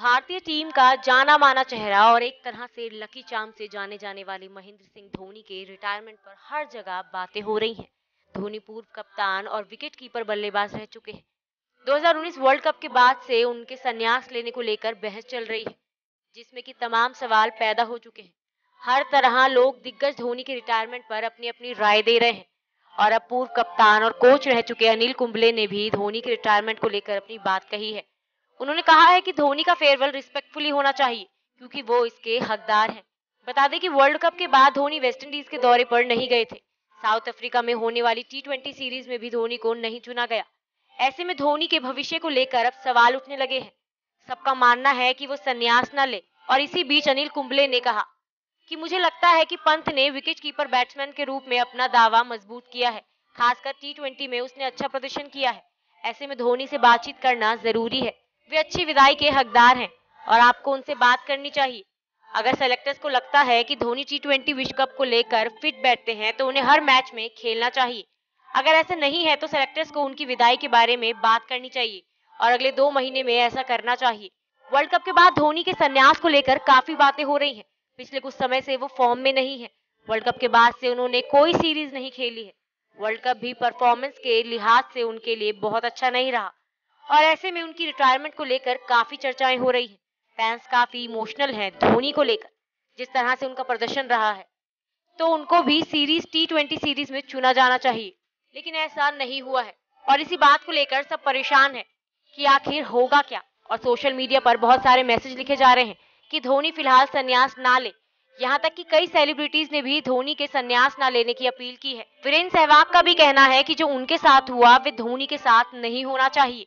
भारतीय टीम का जाना माना चेहरा और एक तरह से लकी चाम से जाने जाने वाले महेंद्र सिंह धोनी के रिटायरमेंट पर हर जगह बातें हो रही हैं। धोनी पूर्व कप्तान और विकेट कीपर बल्लेबाज रह चुके हैं। 2019 वर्ल्ड कप के बाद से उनके संन्यास लेने को लेकर बहस चल रही है, जिसमें कि तमाम सवाल पैदा हो चुके हैं। हर तरह लोग दिग्गज धोनी के रिटायरमेंट पर अपनी अपनी राय दे रहे हैं और अब पूर्व कप्तान और कोच रह चुके अनिल कुंबले ने भी धोनी के रिटायरमेंट को लेकर अपनी बात कही है। उन्होंने कहा है कि धोनी का फेयरवेल रिस्पेक्टफुली होना चाहिए, क्योंकि वो इसके हकदार हैं। बता दें कि वर्ल्ड कप के बाद धोनी वेस्टइंडीज के दौरे पर नहीं गए थे। साउथ अफ्रीका में होने वाली टी सीरीज़ में भी धोनी को नहीं चुना गया। ऐसे में धोनी के भविष्य को लेकर अब सवाल उठने लगे हैं। सबका मानना है कि वो संन्यास न ले, और इसी बीच अनिल कुंबले ने कहा कि मुझे लगता है कि पंत ने विकेट कीपर बैट्समैन के रूप में अपना दावा मज़बूत किया है, खासकर टी में उसने अच्छा प्रदर्शन किया है। ऐसे में धोनी से बातचीत करना ज़रूरी है। वे अच्छी विदाई के हकदार हैं और आपको उनसे बात करनी चाहिए। अगर सेलेक्टर्स को लगता है कि धोनी टी ट्वेंटी विश्व कप को लेकर फिट बैठते हैं तो उन्हें हर मैच में खेलना चाहिए। अगर ऐसा नहीं है तो सेलेक्टर्स को उनकी विदाई के बारे में बात करनी चाहिए और अगले दो महीने में ऐसा करना चाहिए। वर्ल्ड कप के बाद धोनी के संन्यास को लेकर काफ़ी बातें हो रही हैं। पिछले कुछ समय से वो फॉर्म में नहीं है। वर्ल्ड कप के बाद से उन्होंने कोई सीरीज़ नहीं खेली है। वर्ल्ड कप भी परफॉर्मेंस के लिहाज से उनके लिए बहुत अच्छा नहीं रहा। और ऐसे में उनकी रिटायरमेंट को लेकर काफ़ी चर्चाएँ हो रही हैं। फैंस काफ़ी इमोशनल हैं, धोनी को लेकर, जिस तरह से उनका प्रदर्शन रहा है। तो उनको भी सीरीज़ टी ट्वेंटी सीरीज़ में चुना जाना चाहिए। लेकिन ऐसा नहीं हुआ है। और इसी बात को लेकर सब परेशान है कि आखिर होगा क्या? और सोशल मीडिया पर बहुत सारे मैसेज लिखे जा रहे हैं कि धोनी फ़िलहाल संन्यास ना ले। यहाँ तक कि कई सेलिब्रिटीज ने भी धोनी के संन्यास ना लेने की अपील की है। वीरेंद्र सहवाग का भी कहना है कि जो उनके साथ हुआ, वे धोनी के साथ नहीं होना चाहिए।